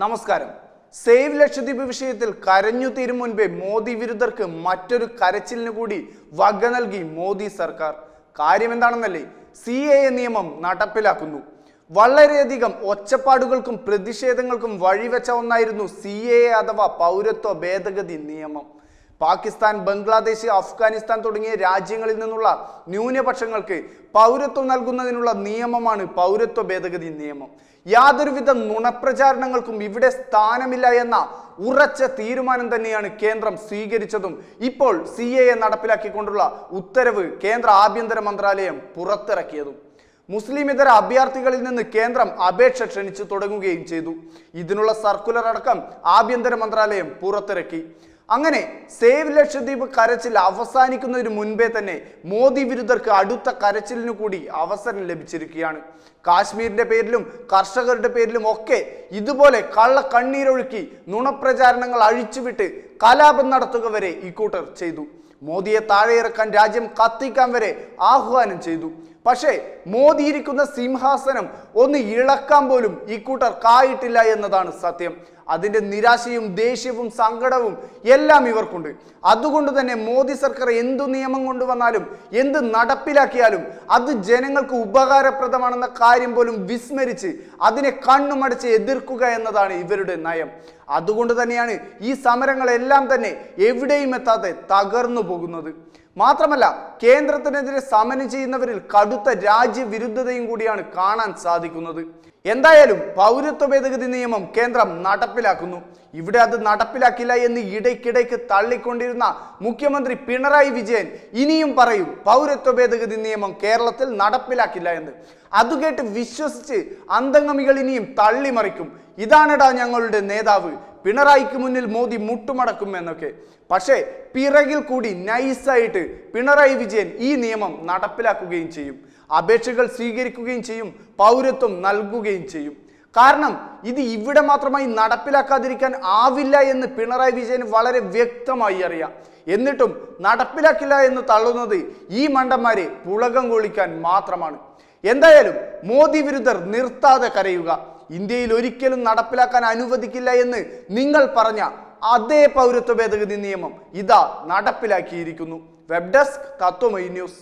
നമസ്കാരം. സേവ് ലക്ഷദ്വീപ് വിഷയത്തിൽ കരഞ്ഞു തീരും മുൻപേ മോദി വിരുദ്ധർക്ക് മറ്റൊരു കരച്ചിലിന് കൂടി വക നൽകി മോദി സർക്കാർ. കാര്യം എന്താണെന്നല്ലേ സി എ നിയമം നടപ്പിലാക്കുന്നു. വളരെയധികം ഒച്ചപ്പാടുകൾക്കും പ്രതിഷേധങ്ങൾക്കും വഴിവെച്ച ഒന്നായിരുന്നു സി എ അഥവാ പൗരത്വ ഭേദഗതി നിയമം. പാകിസ്ഥാൻ ബംഗ്ലാദേശ് അഫ്ഗാനിസ്ഥാൻ തുടങ്ങിയ രാജ്യങ്ങളിൽ നിന്നുള്ള ന്യൂനപക്ഷങ്ങൾക്ക് പൗരത്വം നൽകുന്നതിനുള്ള നിയമമാണ് പൗരത്വ ഭേദഗതി നിയമം. യാതൊരുവിധ നുണപ്രചാരണങ്ങൾക്കും ഇവിടെ സ്ഥാനമില്ല എന്ന ഉറച്ച തീരുമാനം തന്നെയാണ് കേന്ദ്രം സ്വീകരിച്ചതും. ഇപ്പോൾ സി എ നടപ്പിലാക്കിക്കൊണ്ടുള്ള ഉത്തരവ് കേന്ദ്ര ആഭ്യന്തര മന്ത്രാലയം പുറത്തിറക്കിയതും. മുസ്ലിം മുസ്ലിമിതര അഭ്യർത്ഥികളിൽ നിന്ന് കേന്ദ്രം അപേക്ഷ ക്ഷണിച്ചു തുടങ്ങുകയും ചെയ്തു. ഇതിനുള്ള സർക്കുലർ അടക്കം ആഭ്യന്തര മന്ത്രാലയം പുറത്തിറക്കി. അങ്ങനെ സേവ് ലക്ഷദ്വീപ് കരച്ചിൽ അവസാനിക്കുന്നതിന് മുൻപേ തന്നെ മോദി വിരുദ്ധർക്ക് അടുത്ത കരച്ചിലിനു കൂടി അവസരം ലഭിച്ചിരിക്കുകയാണ്. കാശ്മീരിന്റെ പേരിലും കർഷകരുടെ പേരിലും ഒക്കെ ഇതുപോലെ കള്ള കണ്ണീരൊഴുക്കി നുണപ്രചാരണങ്ങൾ അഴിച്ചുവിട്ട് കലാപം നടത്തുക വരെ ഇക്കൂട്ടർ ചെയ്തു. മോദിയെ താഴെയിറക്കാൻ രാജ്യം കത്തിക്കാൻ വരെ ആഹ്വാനം ചെയ്തു. പക്ഷേ മോദിയിരിക്കുന്ന സിംഹാസനം ഒന്ന് ഇളക്കാൻ പോലും ഇക്കൂട്ടർ കായിട്ടില്ല എന്നതാണ് സത്യം. അതിന്റെ നിരാശയും ദേഷ്യവും സങ്കടവും എല്ലാം ഇവർക്കുണ്ട്. അതുകൊണ്ട് തന്നെ മോദി സർക്കാർ എന്തു നിയമം കൊണ്ടുവന്നാലും എന്ത് നടപ്പിലാക്കിയാലും അത് ജനങ്ങൾക്ക് ഉപകാരപ്രദമാണെന്ന കാര്യം പോലും വിസ്മരിച്ച് അതിനെ കണ്ണുമടച്ച് എതിർക്കുക എന്നതാണ് ഇവരുടെ നയം. അതുകൊണ്ട് തന്നെയാണ് ഈ സമരങ്ങളെല്ലാം തന്നെ എവിടെയും എത്താതെ തകർന്നു പോകുന്നത്. മാത്രമല്ല കേന്ദ്രത്തിനെതിരെ സമരം ചെയ്യുന്നവരിൽ കടുത്ത രാജ്യവിരുദ്ധതയും കൂടിയാണ് കാണാൻ സാധിക്കുന്നത്. എന്തായാലും പൗരത്വ ഭേദഗതി നിയമം കേന്ദ്രം നടപ്പിലാക്കുന്നു. ഇവിടെ അത് നടപ്പിലാക്കില്ല എന്ന് ഇടയ്ക്കിടയ്ക്ക് തള്ളിക്കൊണ്ടിരുന്ന മുഖ്യമന്ത്രി പിണറായി വിജയൻ ഇനിയും പറയും പൗരത്വ ഭേദഗതി നിയമം കേരളത്തിൽ നടപ്പിലാക്കില്ല എന്ന്. അത് കേട്ട് വിശ്വസിച്ച് അന്തംഗമികൾ ഇനിയും തള്ളിമറിക്കും. ഇതാണെടാ ഞങ്ങളുടെ നേതാവ്. പിണറായിക്ക് മുന്നിൽ മോദി മുട്ടുമടക്കും എന്നൊക്കെ. പക്ഷേ പിറകിൽ കൂടി നൈസായിട്ട് പിണറായി വിജയൻ ഈ നിയമം നടപ്പിലാക്കുകയും ചെയ്യും. അപേക്ഷകൾ സ്വീകരിക്കുകയും ചെയ്യും പൗരത്വം നൽകുകയും ചെയ്യും. കാരണം ഇത് ഇവിടെ മാത്രമായി നടപ്പിലാക്കാതിരിക്കാൻ ആവില്ല എന്ന് പിണറായി വിജയൻ വളരെ വ്യക്തമായി അറിയാം. എന്നിട്ടും നടപ്പിലാക്കില്ല എന്ന് തള്ളുന്നത് ഈ മണ്ടന്മാരെ പുളകം കൊളിക്കാൻ മാത്രമാണ്. എന്തായാലും മോദി വിരുദ്ധർ നിർത്താതെ കരയുക. ഇന്ത്യയിൽ ഒരിക്കലും നടപ്പിലാക്കാൻ അനുവദിക്കില്ല എന്ന് നിങ്ങൾ പറഞ്ഞ അതേ പൗരത്വ ഭേദഗതി നിയമം ഇതാ നടപ്പിലാക്കിയിരിക്കുന്നു. Web desk Tatwamayi news